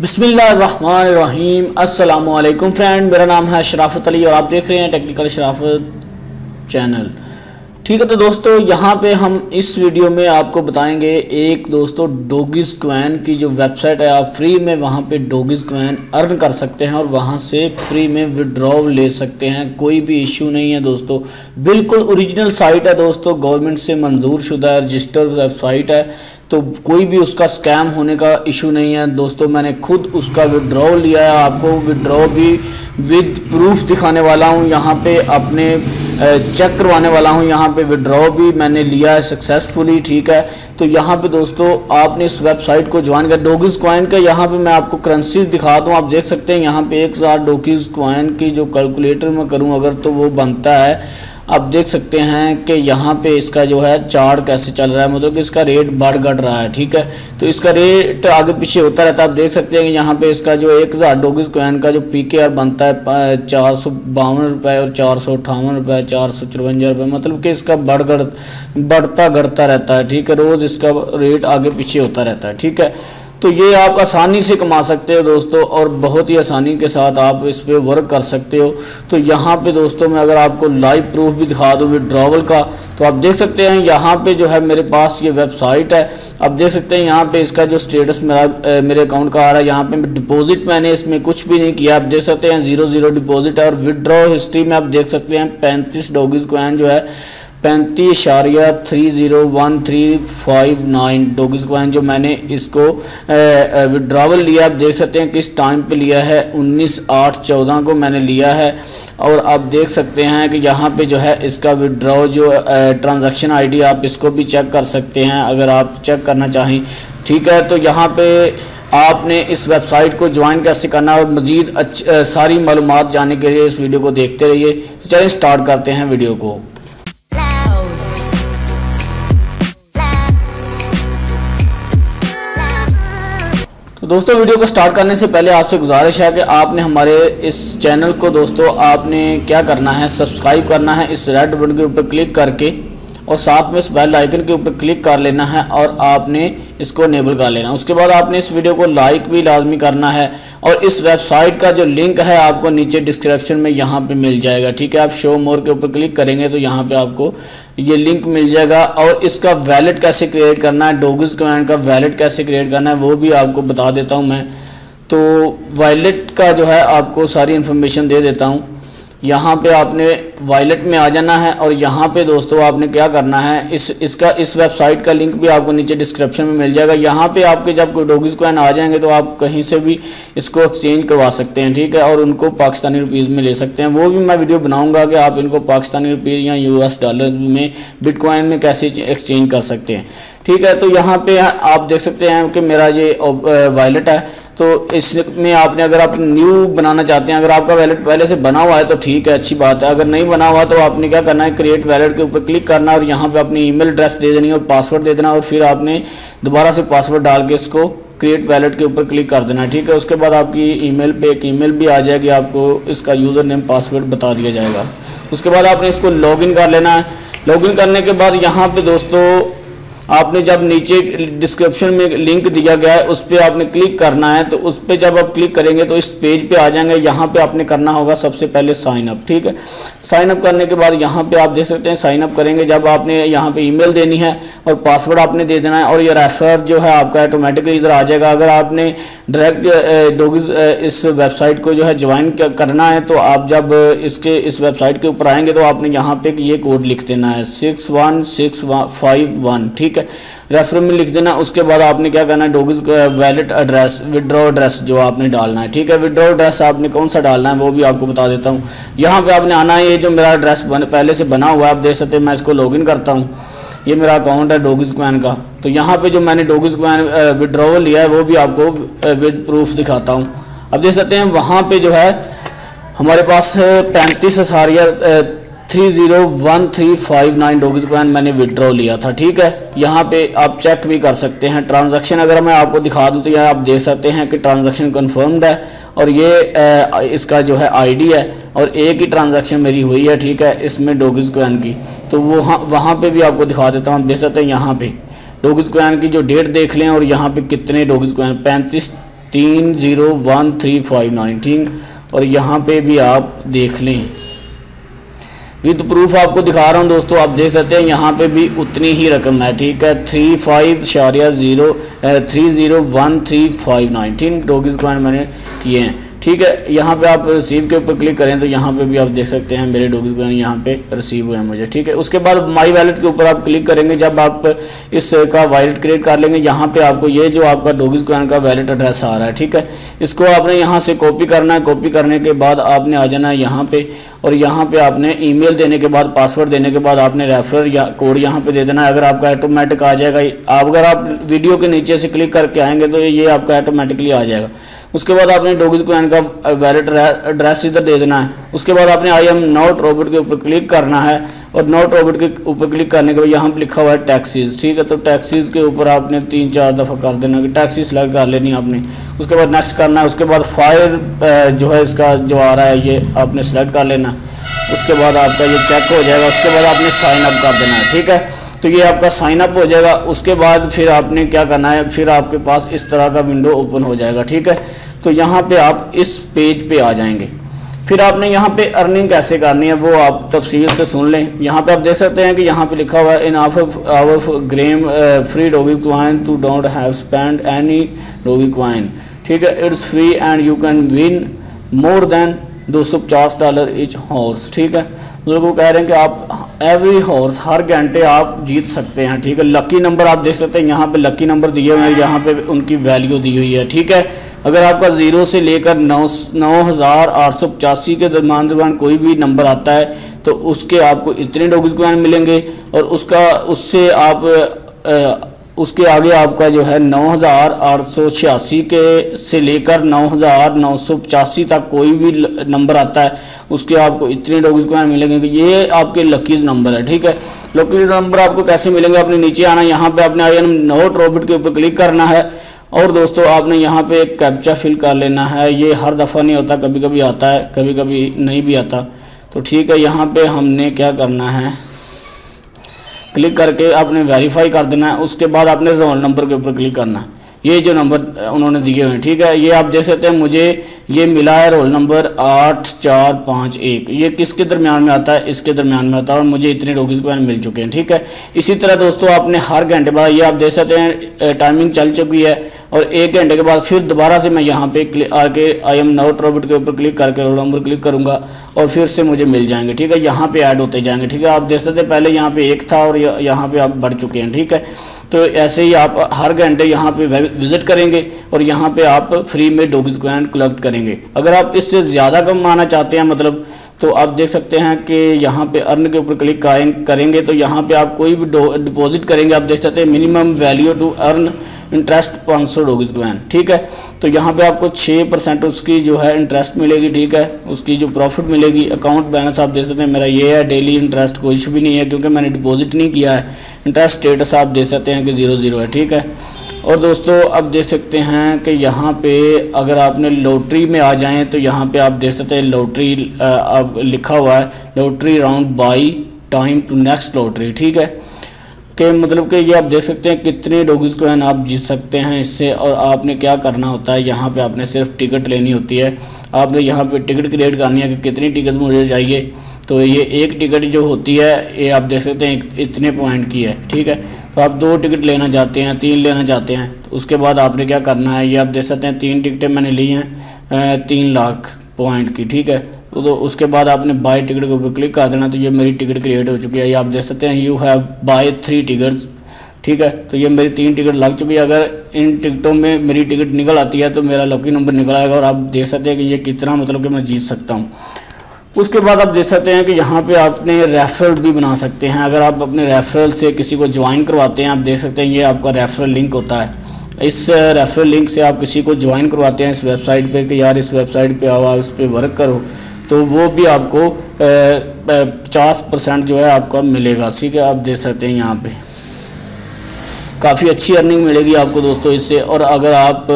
बिसमीम असलकुम फ्रेंड, मेरा नाम है शराफत अली और आप देख रहे हैं टेक्निकल शराफत चैनल। ठीक है तो दोस्तों, यहाँ पे हम इस वीडियो में आपको बताएँगे, एक दोस्तों डोगिस क्वैन की जो वेबसाइट है, आप फ्री में वहाँ पे डोगिस क्वैन अर्न कर सकते हैं और वहाँ से फ्री में विड्रॉ ले सकते हैं। कोई भी इश्यू नहीं है दोस्तों। बिल्कुल ओरिजिनल साइट है दोस्तों। गवर्नमेंट से मंजूर शुदा रजिस्टर्ड वेबसाइट है। तो कोई भी उसका स्कैम होने का इशू नहीं है। दोस्तों, मैंने खुद उसका विड्रॉ लिया है। आपको विड्रॉ भी विद प्रूफ दिखाने वाला हूँ। यहाँ पे अपने चेक करवाने वाला हूँ। यहाँ पे विड्रॉ भी मैंने लिया है सक्सेसफुली ठीक है? तो यहाँ पे दोस्तों, आपने इस वेबसाइट को ज्वाइन कर डोगीज कॉइन का यहाँ पे मैं आपको करेंसी दिखा दूँ। आप देख सकते हैं, यहाँ पे एक हज़ार डोगीज कॉइन की जो कैलकुलेटर में करूँ अगर तो वो बनता है। आप देख सकते हैं कि यहाँ पे इसका जो है चार्ट कैसे चल रहा है मतलब कि इसका रेट बढ़ घट रहा है, ठीक है? तो इसका रेट आगे पीछे होता रहता है। आप देख सकते हैं कि यहाँ पे इसका जो एक हज़ार डोगिस कोइन का जो पी के आर बनता है चार सौ बावन रुपये और चार सौ अट्ठावन रुपये चार सौ चौवंजा रुपये मतलब कि इसका बढ़ घट, बढ़ता घटता रहता है, ठीक है? रोज़ इसका रेट आगे पीछे होता रहता है, ठीक है? तो ये आप आसानी से कमा सकते हो दोस्तों, और बहुत ही आसानी के साथ आप इस पर वर्क कर सकते हो। तो यहाँ पे दोस्तों, मैं अगर आपको लाइव प्रूफ भी दिखा दूँ विड्रावल का तो आप देख सकते हैं यहाँ पे जो है मेरे पास ये वेबसाइट है। आप देख सकते हैं यहाँ पे इसका जो स्टेटस मेरा मेरे अकाउंट का आ रहा है। यहाँ पे डिपॉजिट मैंने इसमें कुछ भी नहीं किया। आप देख सकते हैं ज़ीरो ज़ीरो डिपॉजिट है, और विदड्रॉ हिस्ट्री में आप देख सकते हैं पैंतीस डॉगीज कोइन जो है पैंतीस इशारिया three zero one three five nine dogecoin जो मैंने इसको विड्रावल लिया। आप देख सकते हैं किस टाइम पे लिया है? उन्नीस आठ चौदह को मैंने लिया है। और आप देख सकते हैं कि यहाँ पे जो है इसका विड्रॉ जो ट्रांजैक्शन आईडी आप इसको भी चेक कर सकते हैं, अगर आप चेक करना चाहें। ठीक है तो यहाँ पे आपने इस वेबसाइट को ज्वाइन कैसे करना और मज़ीद सारी मालूम जानने के लिए इस वीडियो को देखते रहिए। तो चलिए स्टार्ट करते हैं वीडियो को। तो दोस्तों, वीडियो को स्टार्ट करने से पहले आपसे गुजारिश है कि आपने हमारे इस चैनल को दोस्तों, आपने क्या करना है, सब्सक्राइब करना है, इस रेड बटन के ऊपर क्लिक करके और साथ में इस बेल आइकन के ऊपर क्लिक कर लेना है और आपने इसको इनेबल कर लेना उसके बाद आपने इस वीडियो को लाइक भी लाजमी करना है और इस वेबसाइट का जो लिंक है आपको नीचे डिस्क्रिप्शन में यहाँ पे मिल जाएगा। ठीक है, आप शो मोर के ऊपर क्लिक करेंगे तो यहाँ पे आपको ये लिंक मिल जाएगा और इसका वैलेट कैसे क्रिएट करना है डोगिस कमांड का वैलेट कैसे क्रिएट करना है, वो भी आपको बता देता हूँ मैं। तो वैलेट का जो है आपको सारी इन्फॉर्मेशन दे देता हूँ। यहाँ पे आपने वायलेट में आ जाना है और यहाँ पे दोस्तों आपने क्या करना है, इस, इसका, इस वेबसाइट का लिंक भी आपको नीचे डिस्क्रिप्शन में मिल जाएगा। यहाँ पे आपके जब कोई डोगीज कोइन आ जाएँगे तो आप कहीं से भी इसको एक्सचेंज करवा सकते हैं, ठीक है? और उनको पाकिस्तानी रुपीज़ में ले सकते हैं। वो भी मैं वीडियो बनाऊँगा कि आप इनको पाकिस्तानी रुपीज़ या यू डॉलर में बिटकॉइन में कैसे एक्सचेंज कर सकते हैं, ठीक है? तो यहाँ पर आप देख सकते हैं कि मेरा ये वायलेट है। तो इसमें आपने अगर आप न्यू बनाना चाहते हैं, अगर आपका वैलेट पहले से बना हुआ है तो ठीक है, अच्छी बात है। अगर नहीं बना हुआ तो आपने क्या करना है क्रिएट वैलेट के ऊपर क्लिक करना और यहाँ पे अपनी ईमेल एड्रेस दे देनी और पासवर्ड दे देना और फिर आपने दोबारा से पासवर्ड डाल के इसको क्रिएट वैलेट के ऊपर क्लिक कर देना, ठीक है? उसके बाद आपकी ईमेल पे एक ईमेल भी आ जाएगी, आपको इसका यूज़र नेम पासवर्ड बता दिया जाएगा। उसके बाद आपने इसको लॉगिन कर लेना है। लॉगिन करने के बाद यहाँ पे दोस्तों आपने जब नीचे डिस्क्रिप्शन में लिंक दिया गया है, उस पर आपने क्लिक करना है तो उस पर जब आप क्लिक करेंगे तो इस पेज पे आ जाएँगे। यहाँ पे आपने करना होगा सबसे पहले साइन अप ठीक है? साइन अप करने के बाद यहाँ पे आप देख सकते हैं साइन अप करेंगे। जब आपने यहाँ पे ईमेल देनी है और पासवर्ड आपने दे देना है और ये रेफर जो है आपका ऑटोमेटिकली इधर आ जाएगा। अगर आपने डायरेक्ट डोगिस इस वेबसाइट को जो है ज्वाइन करना है तो आप जब इसके, इस वेबसाइट के ऊपर आएँगे तो आपने यहाँ पे ये कोड लिख देना है six one six five one ठीक ठीक है। रेफर में लिख देना, उसके बाद आपने क्या करना है doges wallet address withdraw address जो आपने डालना है, ठीक है। विड्रॉ एड्रेस आपने कौन सा डालना है, वो भी आपको बता देता हूँ। यहाँ पे आपने आना है, ये जो मेरा एड्रेस पहले से बना हुआ है, आप देख सकते हैं, मैं इसको लॉगिन करता हूँ। ये मेरा अकाउंट है डोगिस क्वैन का। तो यहाँ पे जो मैंने डोगिस क्वैन विड्रॉवल लिया है, वो भी आपको विद प्रूफ दिखाता हूँ। अब देख सकते हैं, वहाँ पे जो है, हमारे पास पैंतीस हज़ार या three zero one three five nine dogecoin मैंने विड्रॉ लिया था ठीक है? यहाँ पे आप चेक भी कर सकते हैं। ट्रांजैक्शन अगर मैं आपको दिखा दूँ तो यहाँ आप देख सकते हैं कि ट्रांजैक्शन कन्फर्म्ड है और ये आ, इसका जो है आईडी है और एक ही ट्रांजैक्शन मेरी हुई है ठीक है? इसमें डोगीज कॉइन की। तो वहाँ वहाँ पर भी आपको दिखा देता हूँ। आप देख सकते हैं यहाँ पर डोगीज कॉइन की जो डेट देख लें और यहाँ पर कितने डोगीज कॉइन पैंतीस तीन zero one three five nine ठीक? और यहाँ पर भी आप देख लें। विद प्रूफ आपको दिखा रहा हूँ दोस्तों, आप देख सकते हैं यहाँ पे भी उतनी ही रकम है, ठीक है? Three five Shariya zero three zero one three five nine ठीक मैंने किए हैं। ठीक है, यहाँ पे आप रिसीव के ऊपर क्लिक करें तो यहाँ पे भी आप देख सकते हैं मेरे कॉइन यहाँ पे रिसीव हुए हैं मुझे, ठीक है। उसके बाद माई वैलेट के ऊपर आप क्लिक करेंगे जब आप इसका वैलेट क्रिएट कर लेंगे, यहाँ पे आपको ये जो आपका डोगीज कॉइन का वैलेट एड्रेस आ रहा है, ठीक है। इसको आपने यहाँ से कॉपी करना है कॉपी करने के बाद आपने आ जाना है यहाँ पे और यहाँ पे आपने ईमेल देने के बाद पासवर्ड देने के बाद आपने रेफरल या कोड यहाँ पे दे देना है। अगर आपका ऑटोमेटिक आ जाएगा, अगर आप वीडियो के नीचे से क्लिक करके आएँगे तो ये आपका ऑटोमेटिकली आ जाएगा। उसके बाद आपने कोइन का वैलेट एड्रेस इधर दे देना है। उसके बाद आपने आई एम नोट रोबोट के ऊपर क्लिक करना है और नोट रोबोट के ऊपर क्लिक करने के बाद यहाँ पर लिखा हुआ है टैक्सीज, ठीक है? तो टैक्सीज के ऊपर आपने तीन चार दफ़ा कर देना कि टैक्सी सेलेक्ट कर लेनी आपने। उसके बाद नेक्स्ट करना है, उसके बाद फायर जो है इसका जो आ रहा है ये आपने सेलेक्ट कर लेना। उसके बाद आपका ये चेक हो जाएगा, उसके बाद आपने साइन अप कर देना है, ठीक है? तो ये आपका साइन अप हो जाएगा, उसके बाद फिर आपने क्या करना है, फिर आपके पास इस तरह का विंडो ओपन हो जाएगा, ठीक है? तो यहाँ पे आप इस पेज पे आ जाएँगे। फिर आपने यहाँ पे अर्निंग कैसे करनी है वो आप तफसील से सुन लें। यहाँ पे आप देख सकते हैं कि यहाँ पे लिखा हुआ है in our game free dogecoin to don't have spend any dogecoin ठीक है it's free and you can win more than दो सौ पचास डॉलर इच हॉर्स ठीक है? लोग वो कह रहे हैं कि आप एवरी हॉर्स हर घंटे आप जीत सकते हैं ठीक है? लकी नंबर आप देख सकते हैं यहाँ पे लकी नंबर दिए हुए हैं यहाँ पे उनकी वैल्यू दी हुई है ठीक है? अगर आपका ज़ीरो से लेकर नौ नौ हज़ार आठ सौ पचासी के दरमान दरमान कोई भी नंबर आता है तो उसके आपको इतने डोगीज मिलेंगे और उसका उससे आप आ, उसके आगे आपका जो है नौ हज़ार आठ सौ छियासी के से लेकर नौ हज़ार नौ सौ पचासी तक कोई भी नंबर आता है, उसके आपको इतने डॉग स्क्वायर मिलेंगे कि ये आपके लकीज नंबर है, ठीक है? लकीज नंबर आपको कैसे मिलेंगे? आपने नीचे आना, यहाँ पे आपने आई एन नोट रॉबिट के ऊपर क्लिक करना है। और दोस्तों, आपने यहाँ पे एक कैप्चा फिल कर लेना है। ये हर दफ़ा नहीं होता कभी कभी आता है कभी कभी नहीं भी आता। तो ठीक है, यहाँ पे हमने क्या करना है? क्लिक करके आपने वेरीफाई कर देना है, उसके बाद आपने रोल नंबर के ऊपर क्लिक करना है। ये जो नंबर उन्होंने दिए हुए हैं, ठीक है? ये आप देख सकते हैं, मुझे ये मिला है रोल नंबर आठ चार पाँच एक। ये किसके दरमियान में आता है? इसके दरमियान में आता है और मुझे इतने रोगीज को मिल चुके हैं, ठीक है? इसी तरह दोस्तों, आपने हर घंटे बाद ये आप देख सकते हैं टाइमिंग चल चुकी है। और एक घंटे के बाद फिर दोबारा से मैं यहाँ पे आके आई एम नोट रोबोट के ऊपर क्लिक करके रोल नंबर क्लिक करूँगा और फिर से मुझे मिल जाएँगे, ठीक है? यहाँ पे ऐड होते जाएँगे, ठीक है? आप देख सकते पहले यहाँ पे एक था और यहाँ पे आप बढ़ चुके हैं, ठीक है? तो ऐसे ही आप हर घंटे यहाँ पे विज़िट करेंगे और यहाँ पे आप फ्री में डॉगिस को कलेक्ट करेंगे। अगर आप इससे ज़्यादा कमाना चाहते हैं मतलब तो आप देख सकते हैं कि यहाँ पे अर्न के ऊपर क्लिक करेंगे तो यहाँ पे आप कोई भी डिपॉजिट करेंगे, आप देख सकते हैं minimum value to earn interest पाँच सौ डोगीज ग्वैन ठीक है? तो यहाँ पे आपको छः परसेंट उसकी जो है इंटरेस्ट मिलेगी, ठीक है? उसकी जो प्रॉफिट मिलेगी अकाउंट बैलेंस आप देख सकते हैं, मेरा ये है डेली इंटरेस्ट कुछ भी नहीं है, क्योंकि मैंने डिपॉजिट नहीं किया है। इंटरेस्ट स्टेटस आप देख सकते हैं कि ज़ीरो ज़ीरो है, ठीक है? और दोस्तों, अब देख सकते हैं कि यहाँ पे अगर आपने लॉटरी में आ जाएँ तो यहाँ पे आप देख सकते हैं लॉटरी अब लिखा हुआ है, lottery round by time to next lottery, ठीक है? कि मतलब कि ये आप देख सकते हैं कितने डोगीज को है आप जीत सकते हैं इससे और आपने क्या करना होता है। यहाँ पे आपने सिर्फ़ टिकट लेनी होती है। आपने यहाँ पे टिकट क्रिएट करनी है कि कितनी टिकट मुझे चाहिए। तो ये एक टिकट जो होती है, ये आप देख सकते हैं इतने पॉइंट की है, ठीक है? तो आप दो टिकट लेना चाहते हैं, तीन लेना चाहते हैं तो उसके बाद आपने क्या करना है? ये आप देख सकते हैं तीन टिकटें मैंने ली हैं तीन लाख पॉइंट की, ठीक है? तो, तो उसके बाद आपने बाय टिकट के ऊपर क्लिक कर देना तो ये मेरी टिकट क्रिएट हो चुकी है। ये आप देख सकते हैं you have buy three tickets ठीक है? तो ये मेरी तीन टिकट लग चुकी है। अगर इन टिकटों में मेरी टिकट निकल आती है तो मेरा लकी नंबर निकल आएगा और आप देख सकते हैं कि ये कितना मतलब कि मैं जीत सकता हूँ। उसके बाद आप देख सकते हैं कि यहाँ पे आपने रेफरल भी बना सकते हैं। अगर आप अपने रेफरल से किसी को ज्वाइन करवाते हैं आप देख सकते हैं ये आपका रेफरल लिंक होता है। इस रेफरल लिंक से आप किसी को ज्वाइन करवाते हैं इस वेबसाइट पे कि यार इस वेबसाइट पे आओ आप इस पर वर्क करो। तो वो भी आपको पचास परसेंट जो है आपका मिलेगा। ठीक है, आप देख सकते हैं यहाँ पे। काफ़ी अच्छी अर्निंग मिलेगी आपको दोस्तों इससे। और अगर आप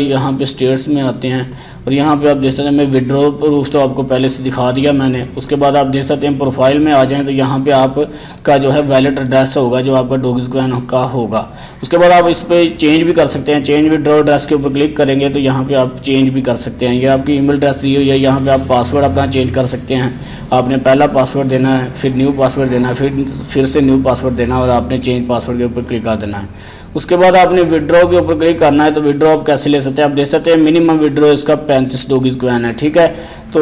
यहाँ पे स्टेट्स में आते हैं और यहाँ पे आप देख सकते हैं, मैं विड्रो प्रूफ तो आपको पहले से दिखा दिया मैंने। उसके बाद आप देख सकते हैं प्रोफ़ाइल में आ जाएँ तो यहाँ पे आपका जो है वैलेट एड्रेस होगा, जो आपका डोगिस ग्रैन का होगा। उसके बाद आप इस पर चेंज भी कर सकते हैं चेंज विड्रो एड्रेस के ऊपर क्लिक करेंगे तो यहाँ पर आप चेंज भी कर सकते हैं। ये आपकी ई एड्रेस दी हुई है, यहाँ पर आप पासवर्ड अपना चेंज कर सकते हैं। आपने पहला पासवर्ड देना है, फिर न्यू पासवर्ड देना है, फिर फिर से न्यू पासवर्ड देना है और आपने चेंज पासवर्ड के ऊपर क्लिक कर देना है। उसके बाद आपने विड्रॉ के ऊपर क्लिक करना है तो विड्रॉ आप कैसे ले सकते हैं? आप देख सकते हैं मिनिमम विड्रॉ इसका पैंतीस डोगीज क्वैन है, ठीक है? तो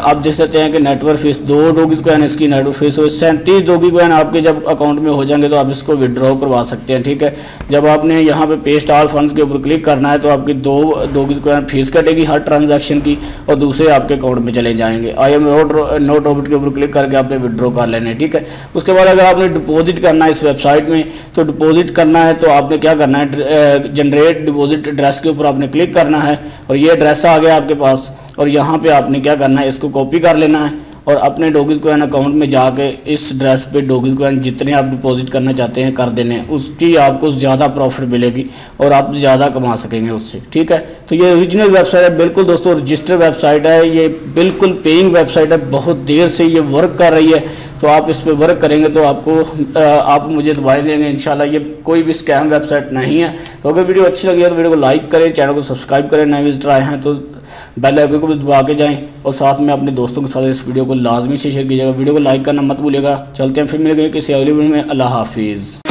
आप देख सकते हैं कि नेटवर्क फ़ीस दो डोगीज क्वैन इसकी नेटवर्क फ़ीस हो, सैंतीस डोगी क्वैन आपके जब अकाउंट में हो जाएँगे तो आप इसको विड्रॉ करवा सकते हैं, ठीक है? जब आपने यहाँ पे पेस्ट आल फंड्स के ऊपर क्लिक करना है तो आपकी दो डोगीज क्वैन फ़ीस कटेगी हर ट्रांजेक्शन की और दूसरे आपके अकाउंट में चले जाएँगे। I am not not robot के ऊपर क्लिक करके आपने विड्रॉ कर लेने ठीक है? उसके बाद अगर आपने डिपॉजिट करना है इस वेबसाइट में तो डिपॉजिट करना है तो आपने क्या करना है जनरेट डिपॉजिट एड्रेस के ऊपर आपने क्लिक करना है और ये एड्रेस आ गया आपके पास और यहाँ पे आपने क्या करना है, इसको कॉपी कर लेना है और अपने डोगिस कोइन अकाउंट में जाके इस ड्रेस पे डोगिस कोइन जितने आप डिपॉजिट करना चाहते हैं, कर देने। हैं उसकी आपको ज़्यादा प्रॉफिट मिलेगी और आप ज़्यादा कमा सकेंगे उससे, ठीक है? तो ये ओरिजिनल वेबसाइट है, बिल्कुल दोस्तों रजिस्टर वेबसाइट है, ये बिल्कुल पेइंग वेबसाइट है, बहुत देर से ये वर्क कर रही है। तो आप इस पर वर्क करेंगे तो आपको आप मुझे दवाई देंगे, इंशाल्लाह ये कोई भी स्कैम वेबसाइट नहीं है। तो अगर वीडियो अच्छी लगी है तो वीडियो को लाइक करें, चैनल को सब्सक्राइब करें, नए विजिटर आए हैं तो बेल आइकन को भी दबा के जाएँ और साथ में अपने दोस्तों के साथ इस वीडियो को लाजमी से शेयर कीजिएगा। वीडियो को लाइक करना मत भूलिएगा। चलते हैं फिर मिलेंगे किसी अगली वीडियो में। अल्लाह हाफिज़।